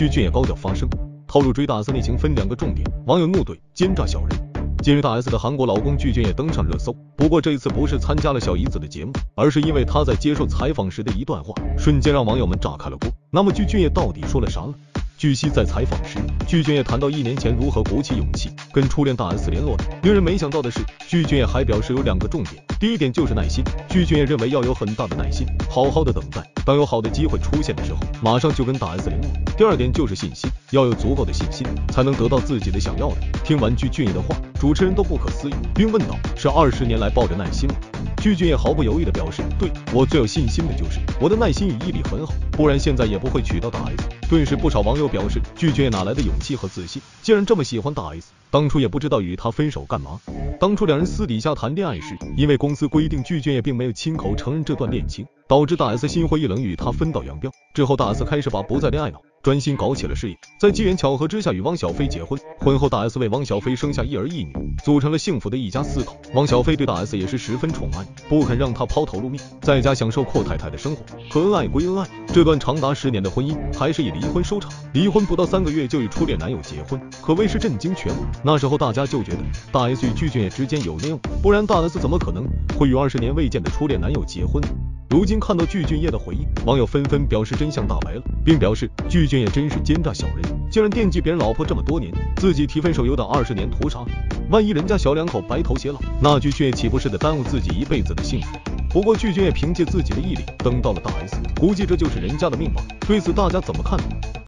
具俊晔高调发声，透露追大 S 内情分两个重点，网友怒怼奸诈小人。近日大 S 的韩国老公具俊晔登上热搜，不过这一次不是参加了小姨子的节目，而是因为他在接受采访时的一段话，瞬间让网友们炸开了锅。那么具俊晔到底说了啥呢？据悉，在采访时，具俊晔谈到一年前如何鼓起勇气跟初恋大 S 联络的。令人没想到的是，具俊晔还表示有两个重点，第一点就是耐心。具俊晔认为要有很大的耐心，好好的等待，当有好的机会出现的时候，马上就跟大 S 联络。第二点就是信心，要有足够的信心，才能得到自己的想要的。听完具俊晔的话，主持人都不可思议，并问道：是二十年来抱着耐心吗？具俊晔毫不犹豫地表示：对我最有信心的就是我的耐心与毅力很好，不然现在也不会娶到大 S。顿时，不少网友表示，具俊晔哪来的勇气和自信？既然这么喜欢大 S，当初也不知道与他分手干嘛？当初两人私底下谈恋爱时，因为公司规定，具俊晔并没有亲口承认这段恋情，导致大 S 心灰意冷，与他分道扬镳。之后，大 S 开始把不再恋爱脑。专心搞起了事业，在机缘巧合之下与汪小菲结婚。婚后，大 S 为汪小菲生下一儿一女，组成了幸福的一家四口。汪小菲对大 S 也是十分宠爱，不肯让她抛头露面，在家享受阔太太的生活。可恩爱归恩爱，这段长达十年的婚姻还是以离婚收场。离婚不到三个月就与初恋男友结婚，可谓是震惊全网。那时候大家就觉得大 S 与具俊晔之间有内幕，不然大 S 怎么可能会与二十年未见的初恋男友结婚呢？如今看到具俊晔的回应，网友纷纷表示真相大白了，并表示具俊晔真是奸诈小人，竟然惦记别人老婆这么多年，自己提分手有等二十年图啥？万一人家小两口白头偕老，那具俊晔岂不是得耽误自己一辈子的幸福？不过具俊晔凭借自己的毅力等到了大 S，估计这就是人家的命吧？对此大家怎么看呢？